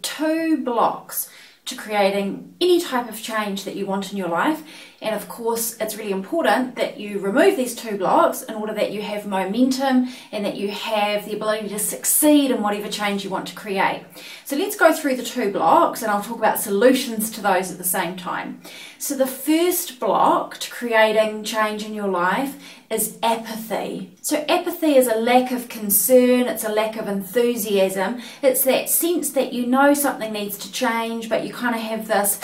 two blocks to creating any type of change that you want in your life. And of course, it's really important that you remove these two blocks in order that you have momentum and that you have the ability to succeed in whatever change you want to create. So let's go through the two blocks and I'll talk about solutions to those at the same time. So the first block to creating change in your life is apathy. So apathy is a lack of concern, it's a lack of enthusiasm. It's that sense that you know something needs to change, but you kind of have this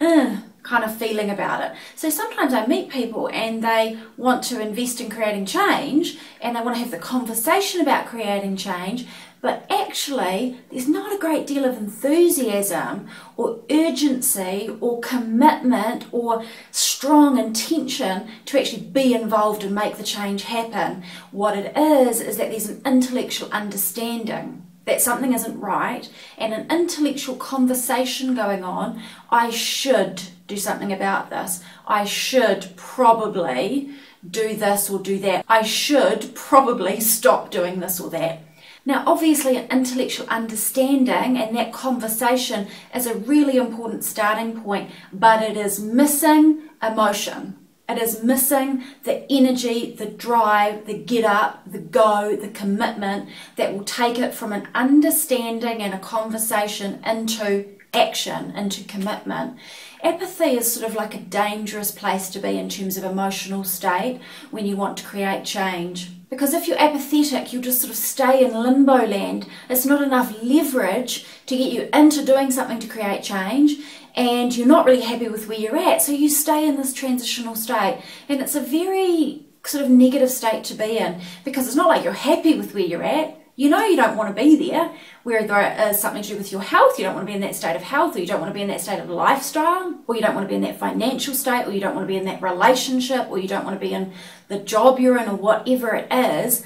uh, kind of feeling about it. So sometimes I meet people and they want to invest in creating change and they want to have the conversation about creating change, but actually there's not a great deal of enthusiasm or urgency or commitment or strong intention to actually be involved and make the change happen. What it is, is that there's an intellectual understanding that something isn't right and an intellectual conversation going on. I should do something about this. I should probably do this or do that. I should probably stop doing this or that. Now, obviously, an intellectual understanding and that conversation is a really important starting point, but it is missing emotion. It is missing the energy, the drive, the get up, the go, the commitment that will take it from an understanding and a conversation into action, into commitment. Apathy is sort of like a dangerous place to be in terms of emotional state when you want to create change. Because if you're apathetic, you'll just sort of stay in limbo land. It's not enough leverage to get you into doing something to create change, and you're not really happy with where you're at, so you stay in this transitional state. And it's a very sort of negative state to be in because it's not like you're happy with where you're at. You know you don't want to be there, whether it is uh, something to do with your health, you don't want to be in that state of health, or you don't want to be in that state of lifestyle, or you don't want to be in that financial state, or you don't want to be in that relationship, or you don't want to be in the job you're in, or whatever it is.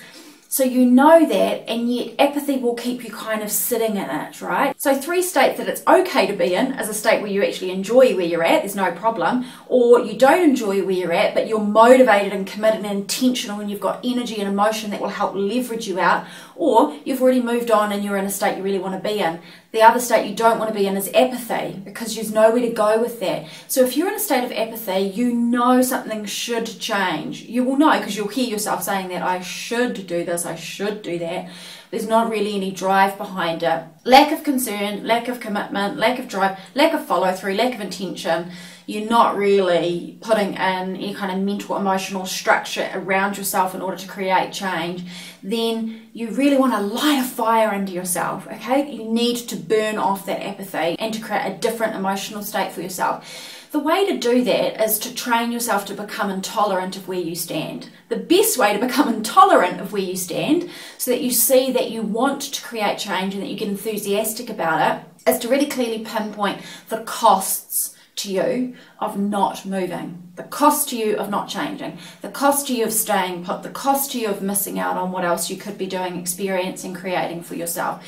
So you know that, and yet apathy will keep you kind of sitting in it, right? So, three states that it's okay to be in is a state where you actually enjoy where you're at, there's no problem, or you don't enjoy where you're at, but you're motivated and committed and intentional, and you've got energy and emotion that will help leverage you out, or you've already moved on and you're in a state you really want to be in. The other state you don't want to be in is apathy because there's nowhere to go with that. So if you're in a state of apathy, you know something should change. You will know because you'll hear yourself saying that I should do this, I should do that. There's not really any drive behind it. Lack of concern, lack of commitment, lack of drive, lack of follow through, lack of intention you're not really putting in any kind of mental emotional structure around yourself in order to create change, then you really want to light a fire under yourself, okay? You need to burn off that apathy and to create a different emotional state for yourself. The way to do that is to train yourself to become intolerant of where you stand. The best way to become intolerant of where you stand, so that you see that you want to create change and that you get enthusiastic about it, is to really clearly pinpoint the costs to you of not moving, the cost to you of not changing, the cost to you of staying put, the cost to you of missing out on what else you could be doing, experiencing, creating for yourself.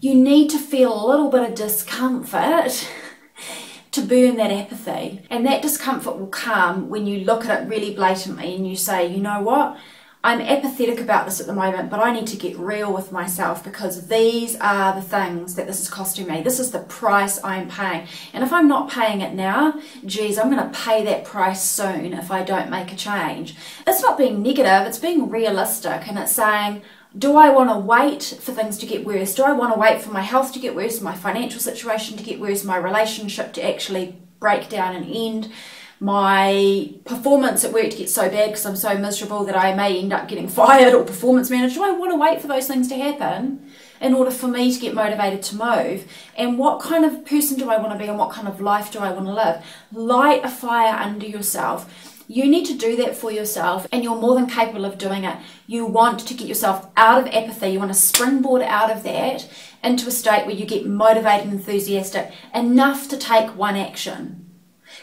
You need to feel a little bit of discomfort to burn that apathy. And that discomfort will come when you look at it really blatantly and you say, you know what? I'm apathetic about this at the moment, but I need to get real with myself because these are the things that this is costing me. This is the price I'm paying. And if I'm not paying it now, geez, I'm going to pay that price soon if I don't make a change. It's not being negative, it's being realistic and it's saying, do I want to wait for things to get worse? Do I want to wait for my health to get worse, my financial situation to get worse, my relationship to actually break down and end? My performance at work to get so bad because I'm so miserable that I may end up getting fired or performance managed. Do I want to wait for those things to happen in order for me to get motivated to move? And what kind of person do I want to be and what kind of life do I want to live? Light a fire under yourself. You need to do that for yourself, and you're more than capable of doing it. You want to get yourself out of apathy, you want to springboard out of that into a state where you get motivated and enthusiastic enough to take one action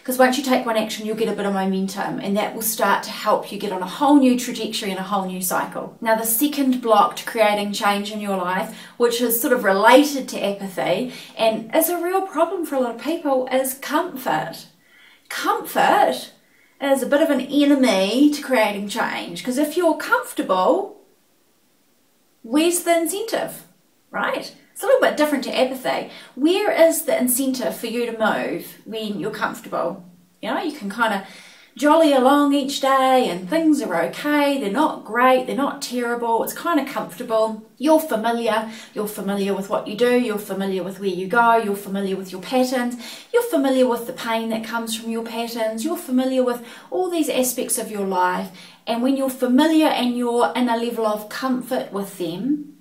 because once you take one action, you'll get a bit of momentum and that will start to help you get on a whole new trajectory and a whole new cycle. Now, the second block to creating change in your life, which is sort of related to apathy and is a real problem for a lot of people, is comfort. Comfort is a bit of an enemy to creating change because if you're comfortable, where's the incentive, right? It's a little bit different to apathy. Where is the incentive for you to move when you're comfortable? You know, you can kind of jolly along each day and things are okay. They're not great, they're not terrible, it's kind of comfortable. You're familiar, you're familiar with what you do, you're familiar with where you go, you're familiar with your patterns, you're familiar with the pain that comes from your patterns, you're familiar with all these aspects of your life. And when you're familiar and you're in a level of comfort with them,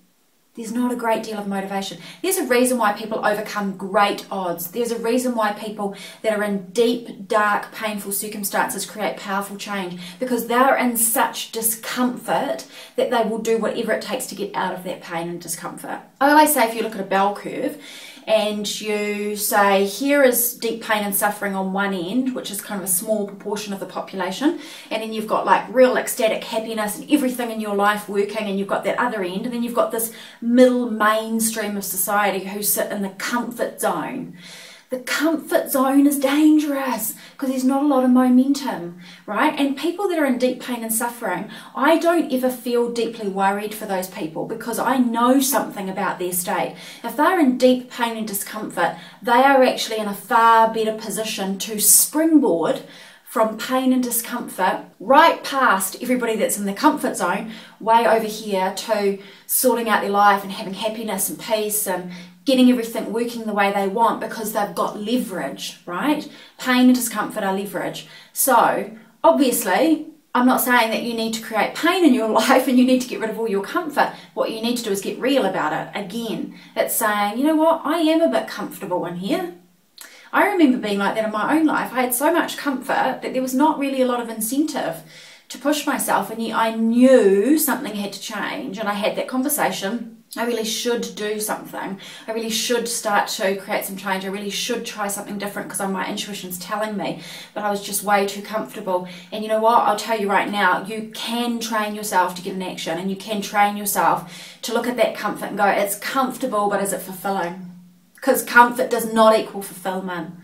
there's not a great deal of motivation. There's a reason why people overcome great odds. There's a reason why people that are in deep, dark, painful circumstances create powerful change because they're in such discomfort that they will do whatever it takes to get out of that pain and discomfort. I always say if you look at a bell curve, and you say here is deep pain and suffering on one end, which is kind of a small proportion of the population, and then you've got like real ecstatic happiness and everything in your life working, and you've got that other end, and then you've got this middle mainstream of society who sit in the comfort zone. The comfort zone is dangerous because there's not a lot of momentum, right? And people that are in deep pain and suffering, I don't ever feel deeply worried for those people because I know something about their state. If they're in deep pain and discomfort, they are actually in a far better position to springboard from pain and discomfort right past everybody that's in the comfort zone, way over here to sorting out their life and having happiness and peace and getting everything working the way they want because they've got leverage, right? Pain and discomfort are leverage. So, obviously, I'm not saying that you need to create pain in your life and you need to get rid of all your comfort. What you need to do is get real about it. Again, it's saying, you know what, I am a bit comfortable in here. I remember being like that in my own life. I had so much comfort that there was not really a lot of incentive to push myself, and yet I knew something had to change, and I had that conversation I really should do something. I really should start to create some change. I really should try something different because my intuition's telling me. But I was just way too comfortable. And you know what? I'll tell you right now, you can train yourself to get an action and you can train yourself to look at that comfort and go, it's comfortable, but is it fulfilling? Because comfort does not equal fulfillment.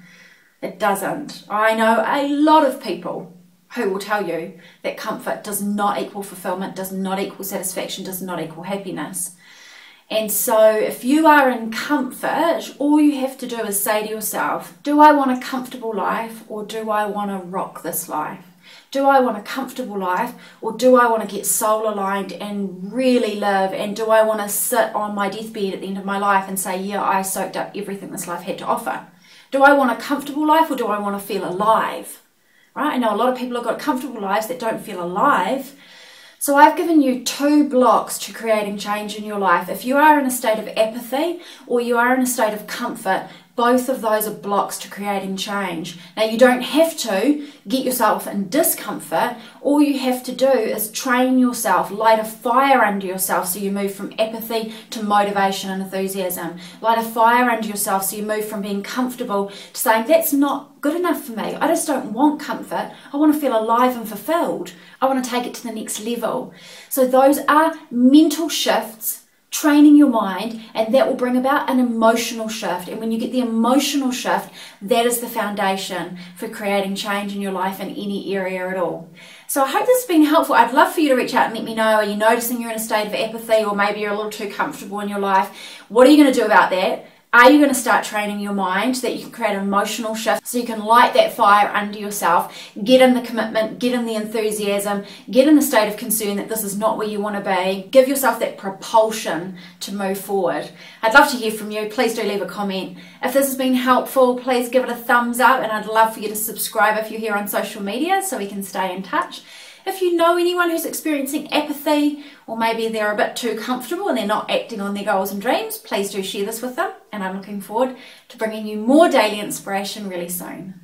It doesn't. I know a lot of people who will tell you that comfort does not equal fulfillment, does not equal satisfaction, does not equal happiness. And so, if you are in comfort, all you have to do is say to yourself, Do I want a comfortable life or do I want to rock this life? Do I want a comfortable life or do I want to get soul aligned and really live? And do I want to sit on my deathbed at the end of my life and say, Yeah, I soaked up everything this life had to offer? Do I want a comfortable life or do I want to feel alive? Right? I know a lot of people have got comfortable lives that don't feel alive so I've given you two blocks to creating change in your life. If you are in a state of apathy or you are in a state of comfort, both of those are blocks to creating change. Now, you don't have to get yourself in discomfort. All you have to do is train yourself, light a fire under yourself so you move from apathy to motivation and enthusiasm. Light a fire under yourself so you move from being comfortable to saying, that's not good enough for me. I just don't want comfort. I want to feel alive and fulfilled. I want to take it to the next level. So, those are mental shifts training your mind, and that will bring about an emotional shift. And when you get the emotional shift, that is the foundation for creating change in your life in any area at all. So I hope this has been helpful. I'd love for you to reach out and let me know. Are you noticing you're in a state of apathy, or maybe you're a little too comfortable in your life? What are you going to do about that? Are you going to start training your mind that you can create an emotional shift so you can light that fire under yourself, get in the commitment, get in the enthusiasm, get in the state of concern that this is not where you want to be, give yourself that propulsion to move forward? I'd love to hear from you. Please do leave a comment. If this has been helpful, please give it a thumbs up and I'd love for you to subscribe if you're here on social media so we can stay in touch. If you know anyone who's experiencing apathy or maybe they're a bit too comfortable and they're not acting on their goals and dreams, please do share this with them. And I'm looking forward to bringing you more daily inspiration really soon.